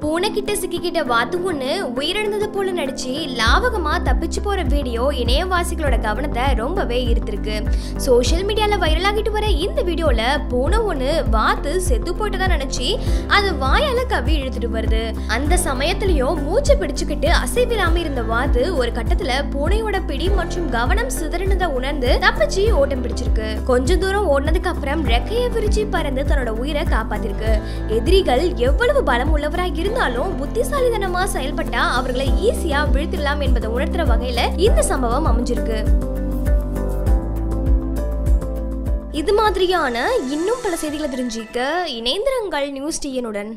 பூனைக்கிட்ட சிக்கிக்கிட்ட வாத்து ஒண்ணு உயிரிழந்தது போல நடிச்சு லாவகமா தப்பிச்சு போற வீடியோ இணையவாசிகளோட கவனத்தை ரொம்பவே ஈர்த்திருக்கு. சோஷியல் மீடியால வைரலாகிட்டு வர இந்த வீடியோல பூனை ஒண்ணு வாத்து செத்து போட்டுதான் நினைச்சு அது வாயால கவி இழுத்துட்டு வருது. அந்த சமயத்திலயும் மூச்சு பிடிச்சுக்கிட்டு அசைவிடாம இருந்த வாத்து ஒரு கட்டத்துல பூனையோட பிடி மற்றும் கவனம் சிதறினதை உணர்ந்து தப்பிச்சு ஓட்டம் பிடிச்சிருக்கு. கொஞ்ச தூரம் ஓடினதுக்கு அப்புறம் ரெக்கையை விரிச்சு பறந்து தன்னோட உயிரை காப்பாத்திருக்கு. எதிரிகள் எவ்வளவு பலம் உள்ளவரா இருந்தாலும் புத்திசாலிதனமா செயல்பட்டா அவர்களை ஈஸியா வீழ்த்திடலாம் என்பதை உணர்த்துற வகையில இந்த சம்பவம் அமைஞ்சிருக்கு. இது மாதிரியான இன்னும் பல செய்திகளை தெரிஞ்சிக்க இணைந்திருங்கள் நியூஸ் டிஎனுடன்